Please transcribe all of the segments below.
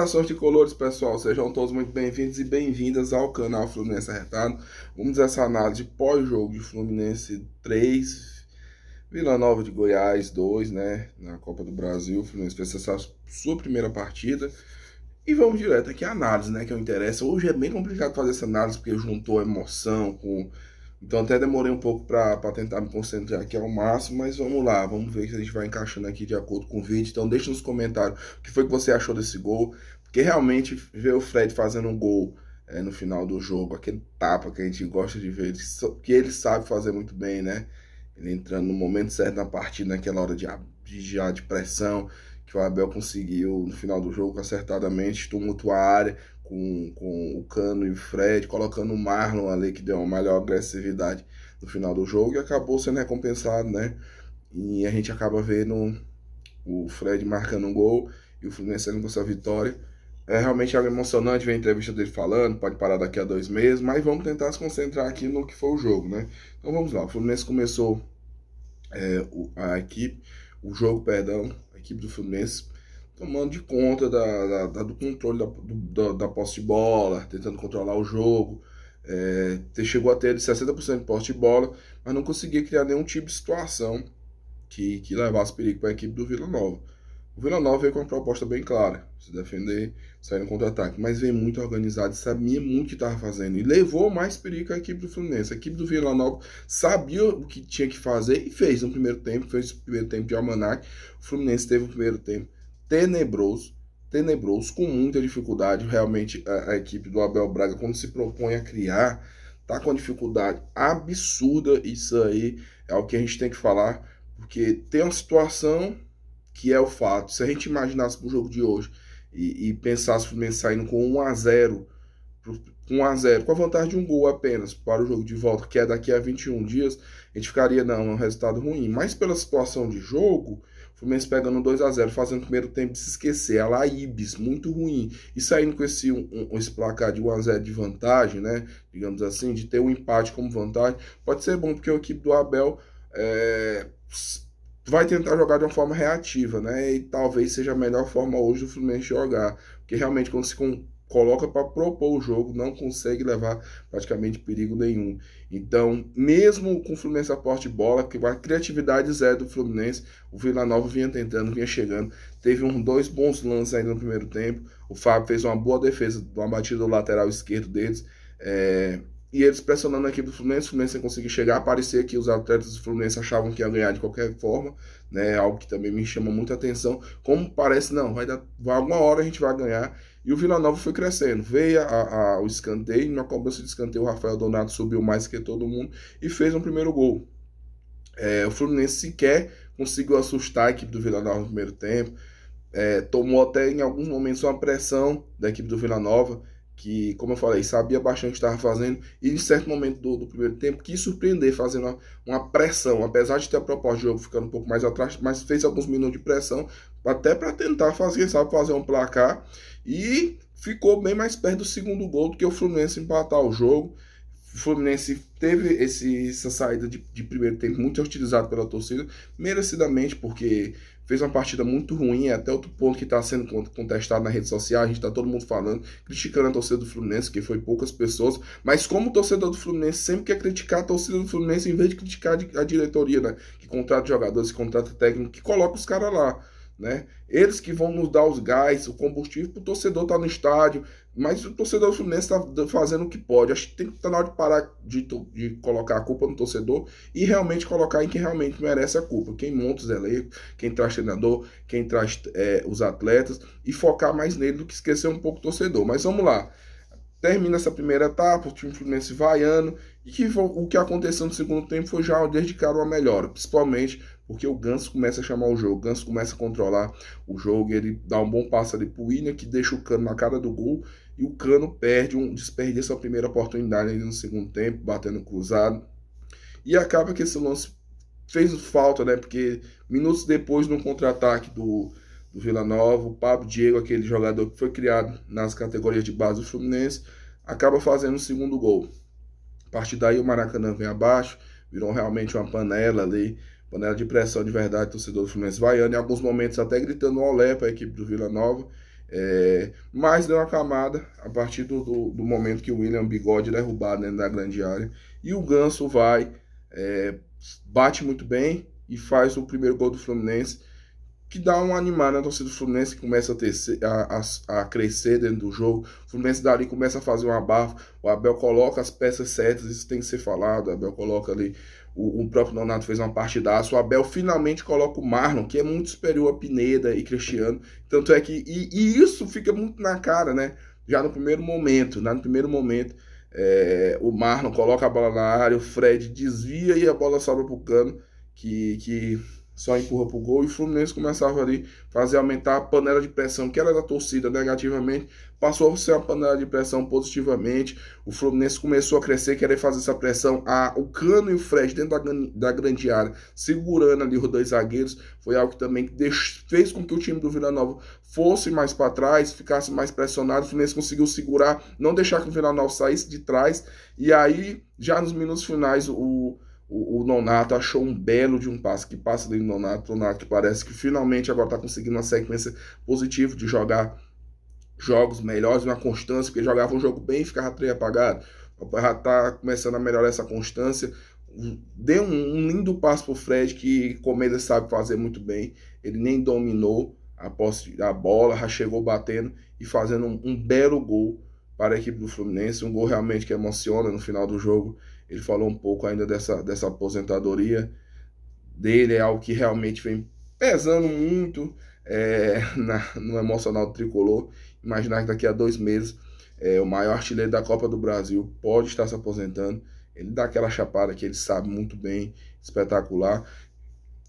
Saudações de colores, pessoal. Sejam todos muito bem-vindos e bem-vindas ao canal Fluminense Arretado. Vamos essa análise pós-jogo de Fluminense 3, Vila Nova de Goiás 2, né? Na Copa do Brasil. O Fluminense fez essa sua primeira partida. E vamos direto aqui à análise, né? Que é o interessa. Hoje é bem complicado fazer essa análise porque juntou emoção com então até demorei um pouco para tentar me concentrar aqui ao máximo, mas vamos lá, vamos ver se a gente vai encaixando aqui de acordo com o vídeo. Então deixa nos comentários o que foi que você achou desse gol, porque realmente ver o Fred fazendo um gol é, no final do jogo, aquele tapa que a gente gosta de ver, que ele sabe fazer muito bem, né? Ele entrando no momento certo na partida, naquela hora de, de, de pressão, que o Abel conseguiu no final do jogo acertadamente tumultuar a área com, com o Cano e o Fred, colocando o Marlon ali que deu uma maior agressividade no final do jogo e acabou sendo recompensado, né? E a gente acaba vendo o Fred marcando um gol e o Fluminense saindo com essa vitória. É realmente algo emocionante ver a entrevista dele falando, pode parar daqui a dois meses, mas vamos tentar se concentrar aqui no que foi o jogo, né? Então vamos lá, o Fluminense começou é, a equipe, o jogo, perdão, equipe do Fluminense tomando de conta da, da, da do controle da, do, da posse de bola, tentando controlar o jogo. É, chegou a ter 60% de posse de bola, mas não conseguia criar nenhum tipo de situação que, que levasse perigo para a equipe do Vila Nova. O Vila Nova veio com uma proposta bem clara, se defender, sair no contra-ataque, mas veio muito organizado, sabia muito o que estava fazendo e levou mais perigo à equipe do Fluminense. A equipe do Vila Nova sabia o que tinha que fazer e fez no primeiro tempo, fez o primeiro tempo de almanac. O Fluminense teve o primeiro tempo tenebroso, tenebroso, com muita dificuldade. Realmente a, a equipe do Abel Braga, quando se propõe a criar, tá com dificuldade absurda. Isso aí é o que a gente tem que falar, porque tem uma situação que é o fato. Se a gente imaginasse o jogo de hoje e, e pensasse o Fluminense saindo com 1 a 0 1 a 0 com a vantagem de um gol apenas para o jogo de volta, que é daqui a 21 dias, a gente ficaria, não, um resultado ruim. Mas pela situação de jogo, Fluminense pegando 2 a 0 fazendo o primeiro tempo de se esquecer, a lá Ibis, muito ruim, e saindo com esse, um, esse placar de 1 a 0 de vantagem, né, digamos assim, de ter um empate como vantagem, pode ser bom, porque a equipe do Abel é, vai tentar jogar de uma forma reativa, né? E talvez seja a melhor forma hoje do Fluminense jogar. Porque realmente quando se coloca para propor o jogo, não consegue levar praticamente perigo nenhum. Então, mesmo com o Fluminense a porte de bola, que a criatividade zero do Fluminense, o Vila Nova vinha tentando, vinha chegando, teve um, dois bons lances ainda no primeiro tempo, o Fábio fez uma boa defesa, uma batida do lateral esquerdo deles, é, e eles pressionando a equipe do Fluminense, o Fluminense conseguir chegar, parecia que os atletas do Fluminense achavam que ia ganhar de qualquer forma, né? Algo que também me chama muita atenção. Como parece, não, vai dar vai, alguma hora a gente vai ganhar. E o Vila Nova foi crescendo. Veio a, a, o escanteio, na cobrança de escanteio, o Rafael Donato subiu mais que todo mundo e fez um primeiro gol. É, o Fluminense sequer conseguiu assustar a equipe do Vila Nova no primeiro tempo. É, tomou até em alguns momentos uma pressão da equipe do Vila Nova que, como eu falei, sabia bastante o que estava fazendo e em certo momento do, do primeiro tempo quis surpreender, fazendo uma, uma, pressão, apesar de ter a proposta de jogo ficando um pouco mais atrás, mas fez alguns minutos de pressão, até para tentar fazer, sabe, fazer um placar e ficou bem mais perto do segundo gol do que o Fluminense empatar o jogo. O Fluminense teve esse, essa saída de, de primeiro tempo muito utilizado pela torcida, merecidamente, porque fez uma partida muito ruim, é até outro ponto que está sendo contestado na rede social, a gente está todo mundo falando, criticando a torcida do Fluminense, que foi poucas pessoas, mas como torcedor do Fluminense sempre quer criticar a torcida do Fluminense em vez de criticar a diretoria, né? Que contrata jogadores, que contrata técnico, que coloca os caras lá né? Eles que vão nos dar os gás, o combustível o torcedor tá no estádio, mas o torcedor do Fluminense está fazendo o que pode. Acho que tem que tá na hora de parar de, de, colocar a culpa no torcedor e realmente colocar em quem realmente merece a culpa. Quem monta os elencos, quem traz treinador, quem traz é, os atletas e focar mais nele do que esquecer um pouco o torcedor. Mas vamos lá. Termina essa primeira etapa, o time Fluminense vaiando, e que, o que aconteceu no segundo tempo foi já desde cara uma melhora, principalmente porque o Ganso começa a chamar o jogo, o Ganso começa a controlar o jogo, ele dá um bom passo ali pro William, que deixa o Cano na cara do gol, e o Cano perde um desperdiça a primeira oportunidade ali no segundo tempo, batendo cruzado. E acaba que esse lance fez falta, né? Porque minutos depois, no contra-ataque do, do Vila Nova, o Pablo Diego, aquele jogador que foi criado nas categorias de base do Fluminense, acaba fazendo o segundo gol. Partir daí o Maracanã vem abaixo, virou realmente uma panela ali panela de pressão de verdade, torcedor do Fluminense vaiano, em alguns momentos até gritando um olé para a equipe do Vila Nova. É, mas deu uma camada a partir do, do, do, momento que o William Bigode é derrubado dentro da grande área. E o Ganso vai, é, bate muito bem e faz o primeiro gol do Fluminense, que dá um animar na torcida do Fluminense, que começa a, a, a, a, crescer dentro do jogo. O Fluminense dali começa a fazer um abafo. O Abel coloca as peças certas, isso tem que ser falado. O Abel coloca ali o, o próprio Donato fez uma partidaça. O Abel finalmente coloca o Marlon, que é muito superior a Pineda e Cristiano. Tanto é que. E, e isso fica muito na cara, né? Já no primeiro momento. Né? No primeiro momento, é, o Marlon coloca a bola na área, o Fred desvia e a bola sobra pro cano. Que, que só empurra pro gol e o Fluminense começava ali fazer aumentar a panela de pressão que era da torcida negativamente, passou a ser uma panela de pressão positivamente. O Fluminense começou a crescer, querer fazer essa pressão. A, o Cano e o Fred dentro da, da grande área, segurando ali os dois zagueiros, foi algo que também fez com que o time do Vila Nova fosse mais para trás, ficasse mais pressionado. O Fluminense conseguiu segurar, não deixar que o Vila Nova saísse de trás. E aí, já nos minutos finais, o o, Nonato achou um belo de um passe que passa do Nonato. Nonato parece que finalmente agora está conseguindo uma sequência positiva de jogar jogos melhores, uma constância, porque jogava um jogo bem e ficava três apagado. Já está começando a melhorar essa constância. Deu um, um lindo passo para o Fred que Comeda sabe fazer muito bem. Ele nem dominou a posse da bola, já chegou batendo e fazendo um, um belo gol para a equipe do Fluminense. Um gol realmente que emociona no final do jogo. Ele falou um pouco ainda dessa, dessa aposentadoria dele, é algo que realmente vem pesando muito é, na, no emocional do tricolor. Imaginar que daqui a dois meses é, o maior artilheiro da Copa do Brasil pode estar se aposentando. Ele dá aquela chapada que ele sabe muito bem, espetacular.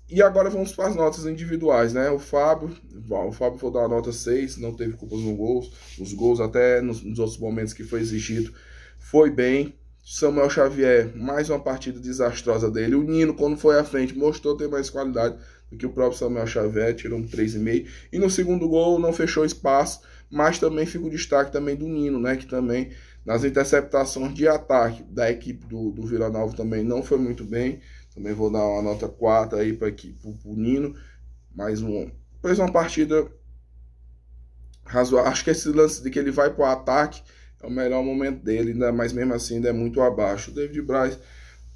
E agora vamos para as notas individuais, né? O Fábio, o Fábio foi dar uma nota 6, não teve culpas no gols. Os gols até nos, nos outros momentos que foi exigido foi bem. Samuel Xavier, mais uma partida desastrosa dele. O Nino, quando foi à frente, mostrou ter mais qualidade do que o próprio Samuel Xavier, tirou um 3,5. E no segundo gol não fechou espaço, mas também fica o destaque também do Nino, né? Que também nas interceptações de ataque da equipe do, do Vila Nova também não foi muito bem. Também vou dar uma nota 4 aí para o Nino. Mais um. Fez uma partida razoável. Acho que esse lance de que ele vai para o ataque é o melhor momento dele, ainda, mas mesmo assim ainda é muito abaixo. O David Braz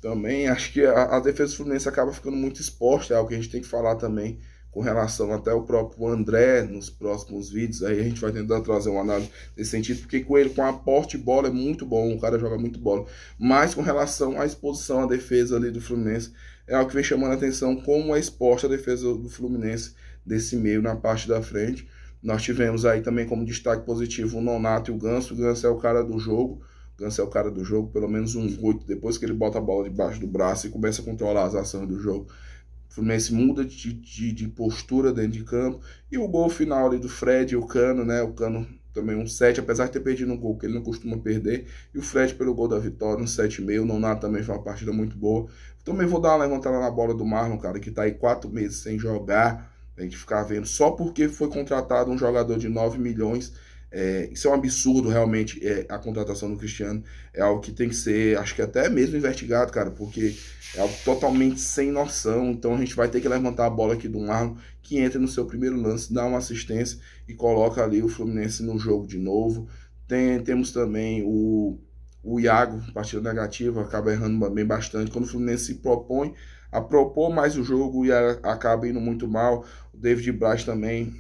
também, acho que a, a defesa do Fluminense acaba ficando muito exposta, é algo que a gente tem que falar também com relação até o próprio André nos próximos vídeos. Aí a gente vai tentar trazer uma análise nesse sentido, porque com ele, com aporte de bola, é muito bom, o cara joga muito bola. Mas com relação à exposição à defesa ali do Fluminense, é algo que vem chamando a atenção como é exposta a defesa do Fluminense desse meio na parte da frente. Nós tivemos aí também como destaque positivo o Nonato e o Ganso. O Ganso é o cara do jogo. O Ganso é o cara do jogo, pelo menos um 8. Depois que ele bota a bola debaixo do braço e começa a controlar as ações do jogo. O Fluminense muda de, de, de postura dentro de campo. E o gol final ali do Fred e o Cano, né? O Cano também um 7, apesar de ter perdido um gol que ele não costuma perder. E o Fred pelo gol da vitória, um 7,5. O Nonato também foi uma partida muito boa. Também vou dar uma levantada na bola do Marlon, cara, que tá aí quatro meses sem jogar a gente ficar vendo só porque foi contratado um jogador de 9 milhões. É, isso é um absurdo, realmente, é, a contratação do Cristiano. É algo que tem que ser, acho que até mesmo investigado, cara, porque é algo totalmente sem noção. Então a gente vai ter que levantar a bola aqui do Marlon, que entra no seu primeiro lance, dá uma assistência e coloca ali o Fluminense no jogo de novo. Tem, temos também o, o Iago, partida negativa, acaba errando bem bastante. Quando o Fluminense se propõe a propor mais o jogo e a, acaba indo muito mal. O David Braz também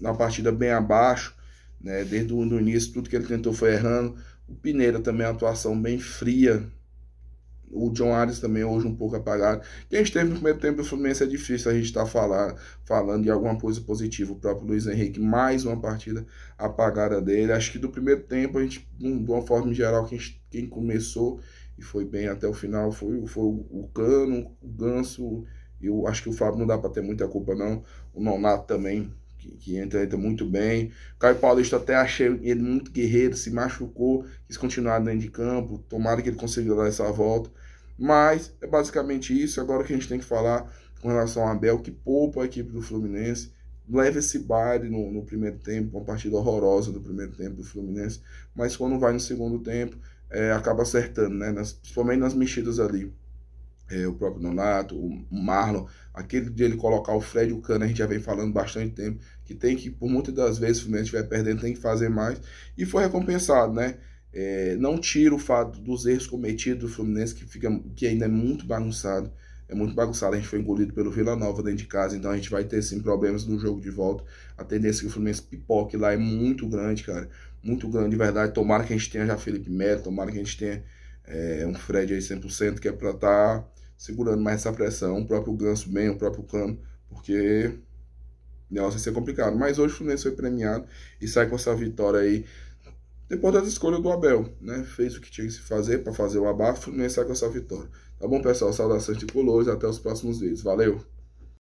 na partida bem abaixo, né? Desde o início, tudo que ele tentou foi errando. O Pineira também, atuação bem fria. O John Ares também hoje um pouco apagado. Quem esteve no primeiro tempo do Fluminense é difícil a gente estar tá falando de alguma coisa positiva. O próprio Luiz Henrique, mais uma partida apagada dele. Acho que do primeiro tempo, a gente, de uma forma geral, quem, quem começou e foi bem até o final foi, foi o Cano, o Ganso, eu acho que o Fábio não dá para ter muita culpa não, o Nonato também, que, que entra, entra muito bem, Caio Paulista até achei ele muito guerreiro, se machucou, quis continuar dentro de campo, tomara que ele consiga dar essa volta, mas é basicamente isso, agora que a gente tem que falar com relação ao Abel, que poupa a equipe do Fluminense, leva esse baile no, no, primeiro tempo, uma partida horrorosa do primeiro tempo do Fluminense, mas quando vai no segundo tempo, é, acaba acertando, né? Nas, principalmente nas mexidas ali. é, o próprio Nonato, o Marlon, aquele de ele colocar o Fred e o Cano, a gente já vem falando bastante tempo, que tem que, por muitas das vezes, o Fluminense estiver perdendo, tem que fazer mais, e foi recompensado, né? É, não tira o fato dos erros cometidos do Fluminense, que, fica, que ainda é muito bagunçado, é muito bagunçado, a gente foi engolido pelo Vila Nova dentro de casa, então a gente vai ter sim problemas no jogo de volta, a tendência que o Fluminense pipoque lá é muito grande, cara, muito grande de verdade, tomara que a gente tenha já Felipe Melo, tomara que a gente tenha é, um Fred aí 100%, que é para estar... Tá segurando mais essa pressão, o próprio Ganso bem, o próprio Cano, porque negócio vai ser complicado. Mas hoje o Fluminense foi premiado e sai com essa vitória aí. Depois das escolhas do Abel, né? Fez o que tinha que se fazer para fazer o abafo, o Fluminense sai com essa vitória. Tá bom, pessoal? Saudações de colores, até os próximos vídeos. Valeu!